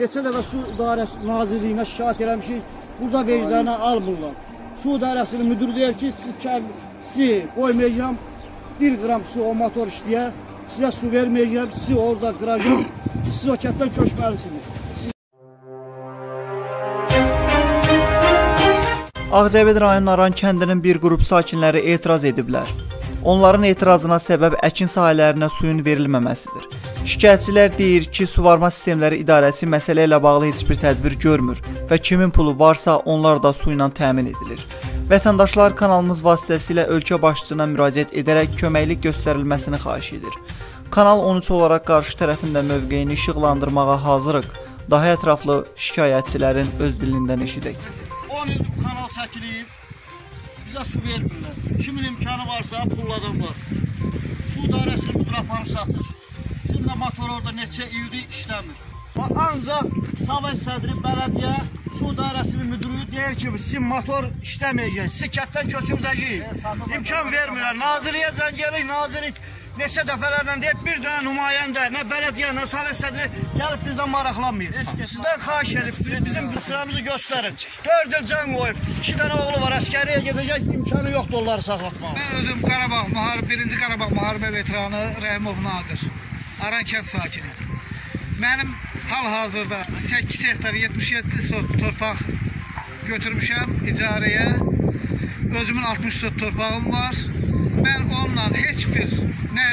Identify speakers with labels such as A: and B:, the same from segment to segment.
A: Neçə dəfə su idarəsi nazirliyinə şikayət eləmişik. Burada veclərinə almırlar. Su idarəsinin müdürü deyir ki, siz kəndisi qoymayacağam. 1 qram su o motor işləyə. Sizə su verməyəcəm. Sizi orada qıracağam. Siz o kənddən köçməlisiniz.
B: Ağcabədi rayon Naran kəndinin bir qrup sakinləri etiraz ediblər. Onların etirazına səbəb əkin sahələrinə suyun verilməməsidir. Şikayətçilər deyir ki, suvarma sistemləri idarəsi məsələ ilə bağlı heç bir tədbir görmür və kimin pulu varsa onlar da su ilə təmin edilir. Vətəndaşlar kanalımız vasitəsilə ölkə başçısına müraciət edərək köməklik göstərilməsini xahiş edir. Kanal 13 olaraq qarşı tərəfində mövqeyini işıqlandırmağa hazırıq. Daha ətraflı şikayətçilərin öz dilindən eşidək.
A: 10 ildir kanal çəkilib. Bizə su vermirlər. Kimin imkanı varsa pulladırlar. Su idarəsi mikrofonu satır. Bizim də motor orada neçə ildir işləmir. Və ancaq Savay sədri bələdiyyə su idarəsinin müdürü deyir ki, sizin motor işləməyəcək, sizi kətdən köçürdəcək. İmkan vermirlər. Nazirliyə zəng gəlir, nazirlik neçə dəfələrlə deyib bir dənə nümayəndə, nə bələdiyyə, nə Sovet sədri gəlib bizdən maraqlanmayır. Sizdən xahiş edib bizim sıramızı göstərin. 4 il can qoyub, 2 dənə oğlu var, əskəriyə gedəcək, imkanı yoxdur onları saxlatmağa.
C: Mən özüm Qarabağ müharib, 1-ci Qarabağ müharibə veteranı Rəhimov Nadir. Aran kənd sakini. Mənim hal-hazırda 8 hektar 77 sot torpaq götürmüşəm icarəyə. Özümün 60 sot torpağım var. Mən onunla heç bir nə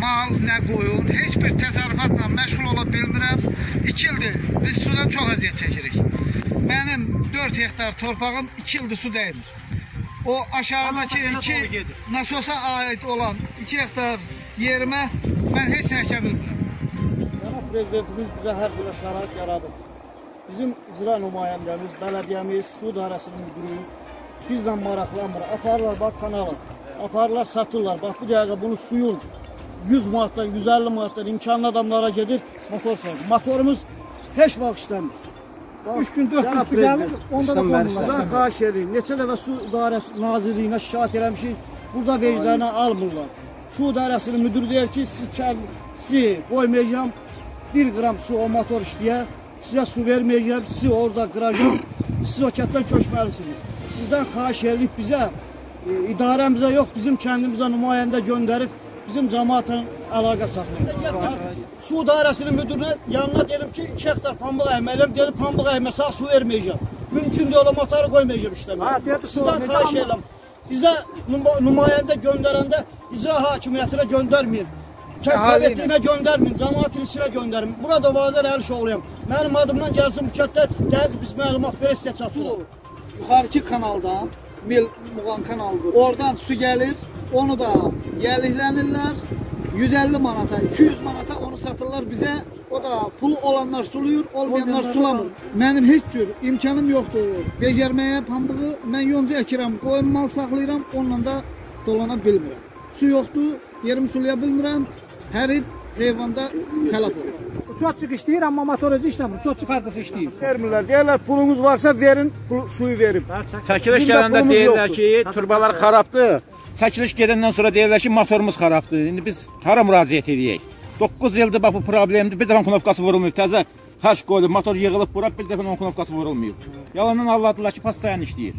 C: mal, nə qoyun, heç bir təsərrüfatla məşğul ola bilmirəm. 2 ildir biz sudan çox əziyyət çəkirik. Mənim 4 hektar torpağım 2 ildir su dəymir. O aşağıdakı iki nasosa aid olan 2 hektar yerimə mən heç nə əkə bilmirəm.
A: Cənab Prezidentimiz bizə hər cürə şərait yaradıb. Bizim icra nümayəndəmiz, bələdiyyəmiz, su idarəsinin müdürü bizlə maraqlanmır. Aparırlar bax kanala. Aparırlar satırlar. Bax bu dəqiqə bunu suyun 100 manatdan, 150 manatdan imkanlı adamlara gedir motor satır. Motorumuz heç vaxt işləmir. 3 gün 4 gün su gəlir, onda da qoyurlar. Ben xahiş edirəm. Neçə dəfə su idarəsi nazirliyinə şikayət eləmişik. Burada veclərinə almırlar. Su idarəsinin müdürü deyir ki, siz kəndisi qoymayacağam. 1 qram su o motor işləyə. Sizə su verməyəcəm. Sizi orada qıracağam. Siz o kənddən köçməlisiniz. Sizdən xahiş edirik bizə idarəmizə yox, bizim kəndimizə nümayəndə göndərib bizim cəmaatla əlaqə saxlayın. Su idarəsinin müdürünə yanına dedim ki, 2 hektar pambıq əhməliyəm, dedim pambıq əhməsə su verməyəcəm. Mümkün deyil, motoru qoymayacağım işləməyə.
D: Ha, dedi,
A: Sizdən xahiş edirəm. Bizə nüma- nümayəndə göndərəndə icra hakimiyyətinə göndərməyin. Kənd
D: Əhali ilə.
A: sovetinə göndərməyin, cəmaat içinə göndərin. Burada Vazir Əlişoğluyam. Mənim adımdan gəlsin bu kənddə dəqiq biz məlumat verək sizə çatdırır.
D: yuxarıki kanaldan, Mil Muğan kanalıdır. Oradan su gəlir, onu da yəliklənirlər. 150 manata, 200 manata onu satırlar bizə. O da pulu olanlar suluyur, olmayanlar sulamır. Mənim heç cür imkanım yoxdur. Becərməyə pambığı mən yonca əkirəm, qoyun mal saxlayıram, onunla da dolana bilmirəm. Su yoxdur, yerimi sulaya bilmirəm. Hər il heyvanda tələf olur.
E: Uçotçuq işləyir, amma motor özü işləmir. Uçotçuq hardasa işləyir.
A: Vermirlər. Deyirlər pulunuz varsa verin, pul, suyu verin.
F: Çəkiliş gələndə deyirlər ki, turbalar xarabdır. Çəkiliş gedəndən sonra deyirlər ki, motorumuz xarabdır. İndi biz hara müraciət edəyik? 9 ildir bax bu problemdir. Bir dəfə knovkası vurulmuyor. Təzə haş qoydu, motor yığılıb bura, bir dəfə onun knovkası vurulmuyor. Yalandan alladılar ki, pastayan işləyir.